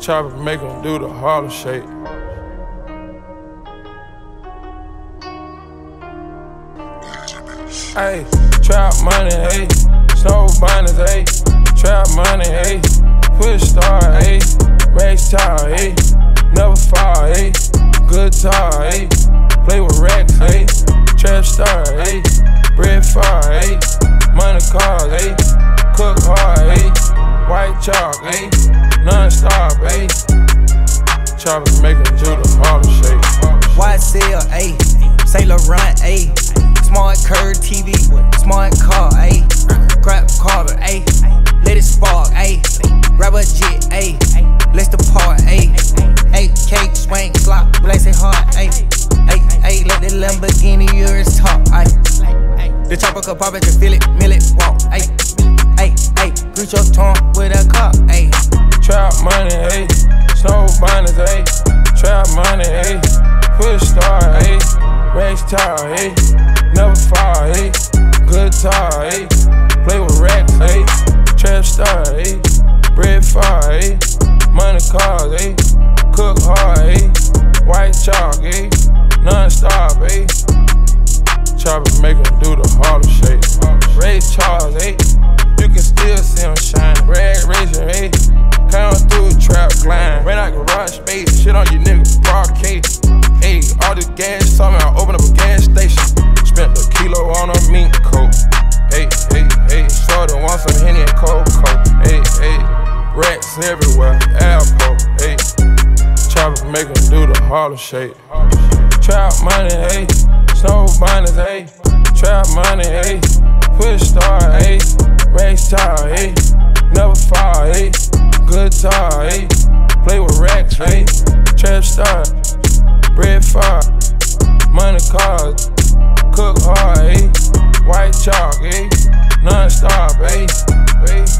Chopper make him do the Harlem shake. Hey, trap money, hey, snow bunnies, hey, trap money, hey, push star, hey, race tire, hey, never fall, hey, good tar, hey, play with racks, hey, trap star, hey, bread far, hey, money cars, hey, cook hard, hey, white chalk, hey, non-stop, hey, chopper make him do the Harlem shake. YSL, ayy, Saint Laurent, ayy. Smart curve TV, smart car, ayy. Crap Carter, ayy. Let it spark, ayy. Grab a jet, ayy. Let's depart, ayy. Ayy, cake, swing, slop, it hard, ayy. Ayy, ayy, let the Lamborghini yours talk, ayy. The chopper could pop it, you feel it, mill it, walk, ayy. Ayy, ayy, grease your tongue with a cup, ayy. Trap money, ayy. Snow bunnies, ayy. Trap money, ayy. Push star, ayy. Race tire, ayy. Never fall, ayy. Good tar, ayy. Play with racks, ayy. Trap star, ayy. Bread far, ayy. Money cars, ayy. Cook hard, ayy. White chalk, ayy. Non-stop, ayy. Chopper make him do the Harlem out space. Shit on you niggas. Parquet. Ayy, all this gas. Me, I open up a gas station. Spent a kilo on a mink coat. Ayy, ayy, ayy. Shorty want some Henny and Coco. Ayy, ayy. Rats everywhere. Apple, ayy. Chopper make him do the Harlem shake. Trap money, ayy. Snow bunnies, ayy. Trap money, ayy. Push star, ayy. Race tire, ayy. Never chalk, eh? Non-stop, ayy.